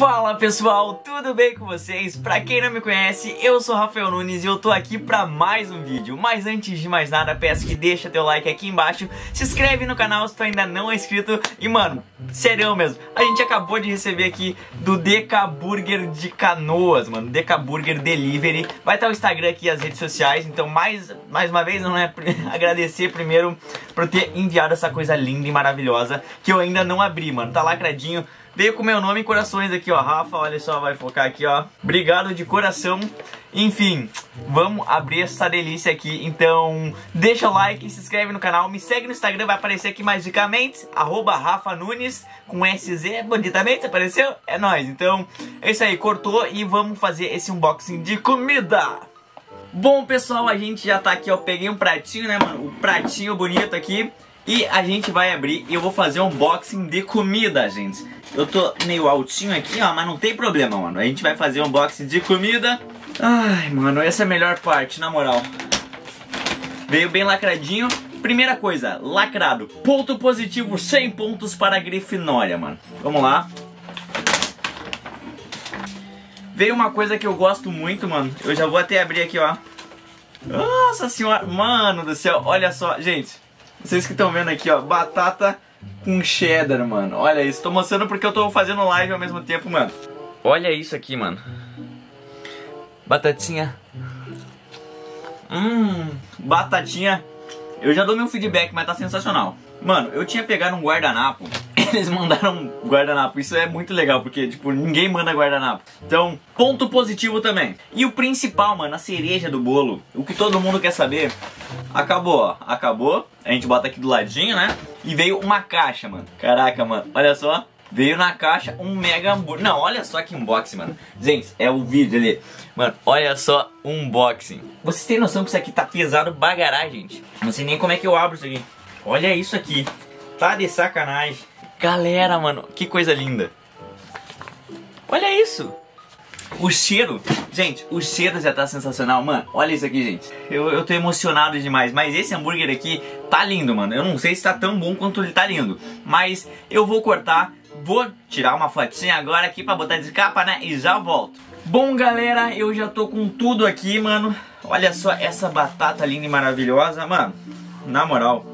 Fala pessoal, tudo bem com vocês? Pra quem não me conhece, eu sou Rafael Nunes e eu tô aqui pra mais um vídeo. Mas antes de mais nada, peço que deixa teu like aqui embaixo Se inscreve no canal se tu ainda não é inscrito E mano, sério mesmo A gente acabou de receber aqui do DK Burger de Canoas, mano DK Burger Delivery. Vai estar o Instagram aqui, as redes sociais Então mais, mais uma vez, não é agradecer primeiro por ter enviado essa coisa linda e maravilhosa Que eu ainda não abri, mano. Tá lacradinho Veio com meu nome corações aqui, ó. Rafa, olha só, vai focar aqui, ó. Obrigado de coração. Enfim, vamos abrir essa delícia aqui. Então, deixa o like, se inscreve no canal, me segue no Instagram, vai aparecer aqui magicamente, arroba Rafa Nunes, com SZ, bonitamente apareceu? É nóis. Então, é isso aí, cortou e vamos fazer esse unboxing de comida. Bom, pessoal, a gente já tá aqui, ó. Peguei um pratinho, né, mano? Um pratinho bonito aqui. E a gente vai abrir e eu vou fazer um unboxing de comida, gente. Eu tô meio altinho aqui, ó, mas não tem problema, mano. A gente vai fazer um unboxing de comida. Ai, mano, essa é a melhor parte, na moral. Veio bem lacradinho. Primeira coisa, lacrado. Ponto positivo, 100 pontos para a Grifinória, mano. Vamos lá. Veio uma coisa que eu gosto muito, mano. Eu já vou até abrir aqui, ó. Nossa senhora, mano do céu, olha só, gente. Vocês que estão vendo aqui, ó, batata com cheddar, mano. Olha isso, tô mostrando porque eu tô fazendo live ao mesmo tempo, mano. Olha isso aqui, mano. Batatinha. Hum, batatinha. Eu já dou meu feedback, mas tá sensacional. Mano, eu tinha pegado um guardanapo eles mandaram guardanapo. Isso é muito legal, porque, tipo, ninguém manda guardanapo. Então, ponto positivo também. E o principal, mano, a cereja do bolo, o que todo mundo quer saber, acabou, ó. Acabou. A gente bota aqui do ladinho, né? E veio uma caixa, mano. Caraca, mano, olha só. Veio na caixa um mega hambúrguer. Não, olha só que unboxing, mano. Gente, é o vídeo ali. Mano, olha só unboxing. Vocês têm noção que isso aqui tá pesado bagarar, gente? Não sei nem como é que eu abro isso aqui. Olha isso aqui. Tá de sacanagem. Galera, mano, que coisa linda. Olha isso. O cheiro, gente, o cheiro já tá sensacional, mano. Olha isso aqui, gente. Eu, eu tô emocionado demais. Mas esse hambúrguer aqui tá lindo, mano. Eu não sei se tá tão bom quanto ele tá lindo. Mas eu vou cortar, vou tirar uma fotinha agora aqui pra botar de capa, né? E já volto. Bom, galera, eu já tô com tudo aqui, mano. Olha só essa batata linda e maravilhosa, mano. Na moral,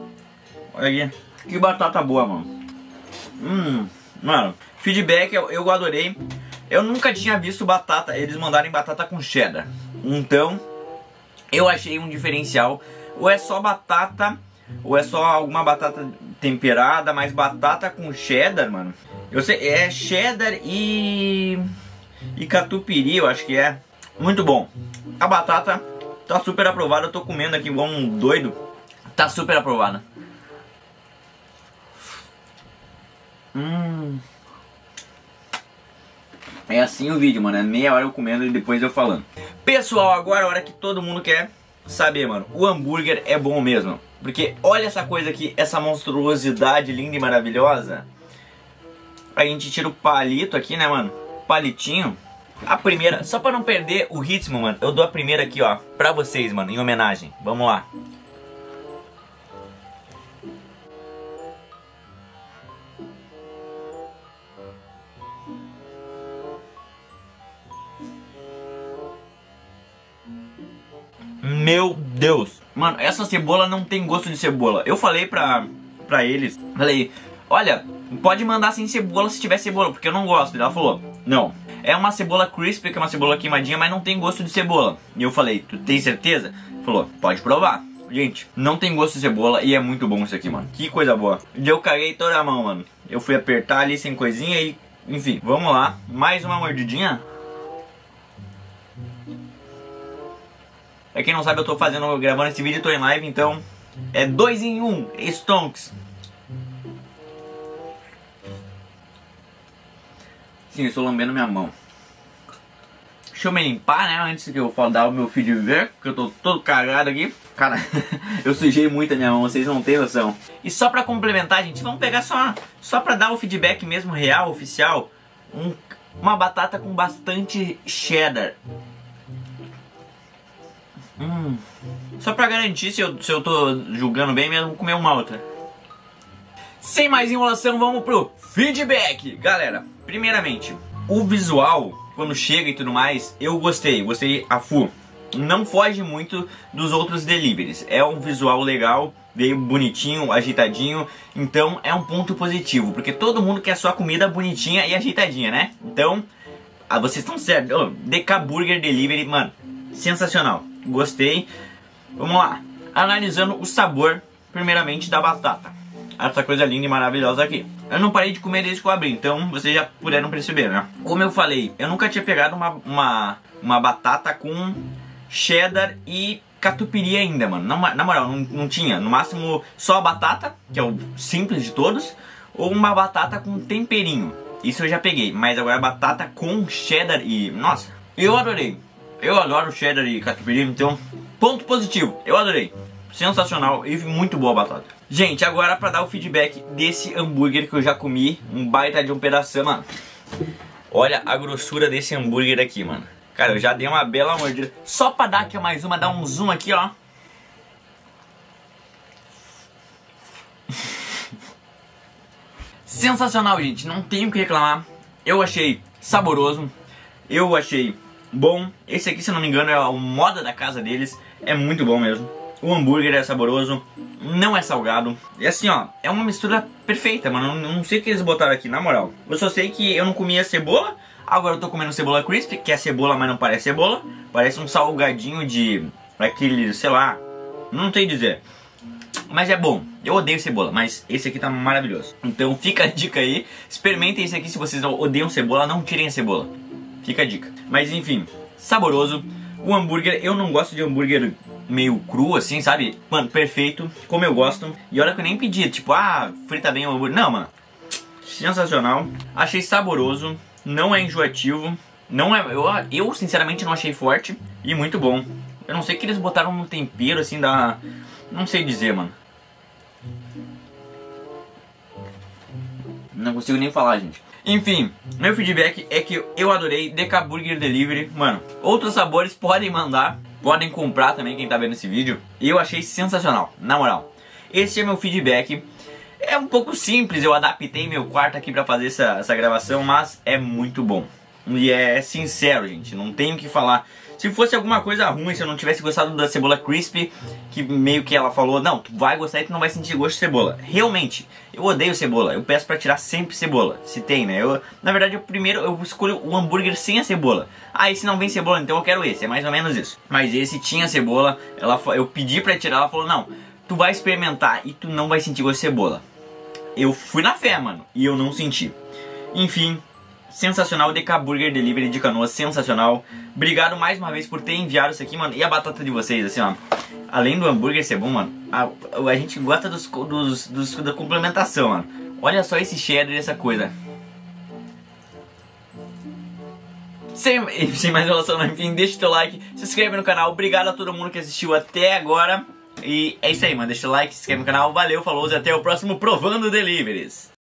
olha aqui. Que batata boa, mano. Hum, mano, feedback eu, eu adorei. Eu nunca tinha visto batata, eles mandarem batata com cheddar. Então, eu achei um diferencial. Ou é só batata, ou é só alguma batata temperada, mas batata com cheddar, mano. Eu sei, é cheddar e e catupiry, eu acho que é. Muito bom. A batata tá super aprovada, eu tô comendo aqui igual um doido. Tá super aprovada. Hum. É assim o vídeo, mano. É meia hora eu comendo e depois eu falando. Pessoal, agora é a hora que todo mundo quer saber, mano. O hambúrguer é bom mesmo. Porque olha essa coisa aqui, essa monstruosidade linda e maravilhosa. A gente tira o palito aqui, né, mano? Palitinho. A primeira, só pra não perder o ritmo, mano, eu dou a primeira aqui, ó, pra vocês, mano, em homenagem. Vamos lá. Meu Deus. Mano, essa cebola não tem gosto de cebola. Eu falei pra, pra eles, falei, olha, pode mandar sem cebola se tiver cebola, porque eu não gosto. Ela falou, não. É uma cebola crispy, que é uma cebola queimadinha, mas não tem gosto de cebola. E eu falei, tu tem certeza? Falou, pode provar. Gente, não tem gosto de cebola e é muito bom isso aqui, mano. Que coisa boa. E eu caguei toda a mão, mano. Eu fui apertar ali sem coisinha e... Enfim, vamos lá. Mais uma mordidinha. Pra quem não sabe, eu tô fazendo, gravando esse vídeo, tô em live, então é dois em um, Stonks. Sim, estou lambendo minha mão. Deixa eu me limpar, né, antes que eu dar o meu feedback, porque eu tô todo cagado aqui. Cara, eu sujei muito a minha mão, vocês não têm noção. E só pra complementar, gente, vamos pegar só, só pra dar o feedback mesmo real, oficial, um, uma batata com bastante cheddar. Hum. Só pra garantir se eu, se eu tô julgando bem mesmo, vou comer uma outra. Sem mais enrolação, vamos pro feedback. Galera, primeiramente, o visual, quando chega e tudo mais, eu gostei, gostei a full. Não foge muito dos outros deliveries. É um visual legal, veio bonitinho, ajeitadinho. Então é um ponto positivo, porque todo mundo quer sua comida bonitinha e ajeitadinha, né? Então, ah, vocês estão certos. Oh, DK Burger Delivery, mano, sensacional. Gostei. Vamos lá. Analisando o sabor, primeiramente, da batata. Essa coisa linda e maravilhosa aqui. Eu não parei de comer desde que eu abri, então vocês já puderam perceber, né? Como eu falei, eu nunca tinha pegado uma, uma, uma batata com cheddar e catupiry ainda, mano. Na, na moral, não, não tinha. No máximo, só a batata, que é o simples de todos, ou uma batata com temperinho. Isso eu já peguei, mas agora batata com cheddar e... Nossa, eu adorei. Eu adoro cheddar e catupiry, então ponto positivo. Eu adorei. Sensacional e muito boa a batata. Gente, agora pra dar o feedback desse hambúrguer que eu já comi, um baita de um pedaço, mano. Olha a grossura desse hambúrguer aqui, mano. Cara, eu já dei uma bela mordida. Só pra dar aqui mais uma, dar um zoom aqui, ó. Sensacional, gente. Não tenho o que reclamar. Eu achei saboroso. Eu achei bom. Esse aqui, se não me engano, é o moda da casa deles. É muito bom mesmo. O hambúrguer é saboroso, não é salgado. E assim, ó, é uma mistura perfeita, mano. Não, não sei o que eles botaram aqui, na moral. Eu só sei que eu não comia cebola, agora eu tô comendo cebola crisp, que é cebola, mas não parece cebola. Parece um salgadinho de aquele, sei lá, não sei dizer. Mas é bom. Eu odeio cebola, mas esse aqui tá maravilhoso. Então fica a dica aí. Experimentem esse aqui se vocês odeiam cebola, não tirem a cebola. Fica a dica. Mas enfim, saboroso. O hambúrguer, eu não gosto de hambúrguer meio cru, assim, sabe? Mano, perfeito, como eu gosto. E olha que eu nem pedi, tipo, ah, frita bem o hambúrguer. Não, mano. Sensacional. Achei saboroso, não é enjoativo. Não é, eu, eu sinceramente não achei forte e muito bom. Eu não sei o que eles botaram no tempero, assim, da... Não sei dizer, mano. Não consigo nem falar, gente. Enfim, meu feedback é que eu adorei DK Burger Delivery. Mano, outros sabores podem mandar, podem comprar também quem tá vendo esse vídeo. Eu achei sensacional, na moral. Esse é meu feedback. É um pouco simples, eu adaptei meu quarto aqui pra fazer essa, essa gravação, mas é muito bom. E é sincero, gente, não tenho o que falar. Se fosse alguma coisa ruim, se eu não tivesse gostado da cebola crispy, que meio que ela falou, não, tu vai gostar e tu não vai sentir gosto de cebola. Realmente, eu odeio cebola. Eu peço pra tirar sempre cebola, se tem, né? Eu, na verdade, eu primeiro eu escolho o hambúrguer sem a cebola. Ah, esse não vem cebola, então eu quero esse. É mais ou menos isso. Mas esse tinha cebola, ela, eu pedi pra tirar, ela falou, não, tu vai experimentar e tu não vai sentir gosto de cebola. Eu fui na fé, mano, e eu não senti. Enfim, sensacional. DK Burger Delivery de Canoa, sensacional. Obrigado mais uma vez por ter enviado isso aqui, mano. E a batata de vocês, assim, ó. Além do hambúrguer ser bom, mano, a, a gente gosta dos, dos, dos, da complementação, mano. Olha só esse cheddar e essa coisa. Sem, sem mais enrolação, enfim, deixa o teu like, se inscreve no canal. Obrigado a todo mundo que assistiu até agora. E é isso aí, mano. Deixa o like, se inscreve no canal. Valeu, falou e até o próximo Provando Deliveries.